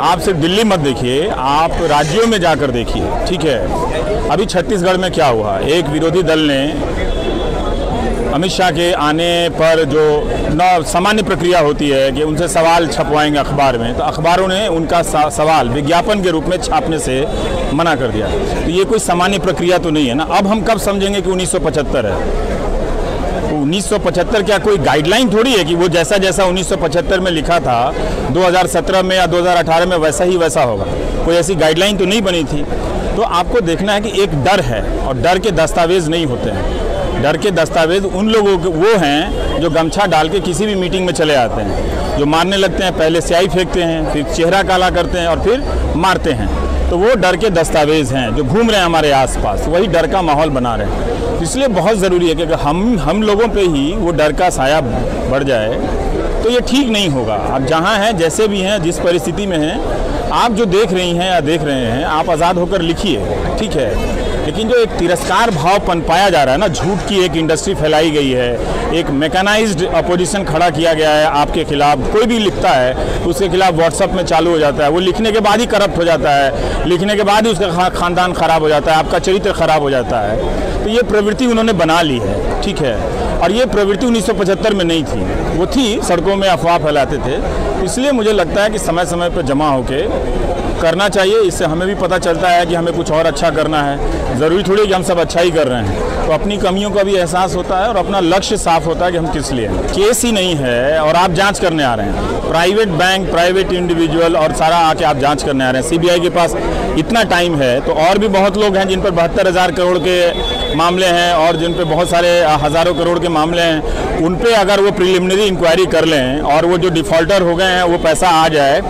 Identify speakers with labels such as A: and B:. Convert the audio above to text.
A: आप सिर्फ़ दिल्ली मत देखिए, आप राज्यों में जाकर देखिए, ठीक है? अभी छत्तीसगढ़ में क्या हुआ? एक विरोधी दल ने अमित शाह के आने पर जो न सामान्य प्रक्रिया होती है कि उनसे सवाल छपवाएँगे अखबार में तो अखबारों ने उनका सवाल विज्ञापन के रूप में छापने से मना कर दिया। तो ये कोई सामान्य प्रक्रिया तो नहीं है ना? अब हम कब समझेंगे कि 1975 है? 1975 क्या कोई गाइडलाइन थोड़ी है कि वो जैसा जैसा 1975 में लिखा था 2017 में या 2018 में वैसा ही वैसा होगा? कोई ऐसी गाइडलाइन तो नहीं बनी थी? तो आपको देखना है कि एक डर है और डर के दस्तावेज़ नहीं होते हैं। डर के दस्तावेज़ उन लोगों के वो हैं जो गमछा डाल के किसी भी मीटिंग में चले आते हैं, जो मारने लगते हैं, पहले स्याही फेंकते हैं, फिर चेहरा काला करते हैं और फिर मारते हैं। तो वो डर के दस्तावेज़ हैं जो घूम रहे हैं हमारे आसपास। वही डर का माहौल बना रहे हैं। इसलिए बहुत ज़रूरी है कि अगर हम हम लोगों पे ही वो डर का साया बढ़ जाए तो ये ठीक नहीं होगा। आप जहाँ हैं, जैसे भी हैं, जिस परिस्थिति में हैं, आप जो देख रही हैं या देख रहे हैं, आप आज़ाद होकर लिखिए, ठीक है? लेकिन जो एक तिरस्कार भाव पनपाया जा रहा है ना, झूठ की एक इंडस्ट्री फैलाई गई है, एक मैकेनाइज्ड अपोजिशन खड़ा किया गया है आपके खिलाफ, कोई भी लिखता है तो उसके खिलाफ व्हाट्सअप में चालू हो जाता है। वो लिखने के बाद ही करप्ट हो जाता है, लिखने के बाद ही उसका खानदान खराब हो जाता है, आपका चरित्र खराब हो जाता है। तो ये प्रवृत्ति उन्होंने बना ली है, ठीक है? और ये प्रवृत्ति 1975 में नहीं थी। वो थी, सड़कों में अफवाह फैलाते थे। इसलिए मुझे लगता है कि समय समय पर जमा होके करना चाहिए, इससे हमें भी पता चलता है कि हमें कुछ और अच्छा करना है। ज़रूरी थोड़ी कि हम सब अच्छा ही कर रहे हैं। तो अपनी कमियों का भी एहसास होता है और अपना लक्ष्य साफ़ होता है कि हम किस लिए केस ही नहीं है और आप जाँच करने आ रहे हैं। प्राइवेट बैंक, प्राइवेट इंडिविजुअल और सारा आके आप जाँच करने आ रहे हैं। सीबीआई के पास इतना टाइम है तो और भी बहुत लोग हैं जिन पर बहत्तर हज़ार करोड़ के मामले हैं और जिन पर बहुत सारे हज़ारों करोड़ के मामले हैं, उन पर अगर वो प्रिलिमिनरी इंक्वायरी कर लें और वो जो डिफ़ॉल्टर हो गए हैं, वो पैसा आ जाए।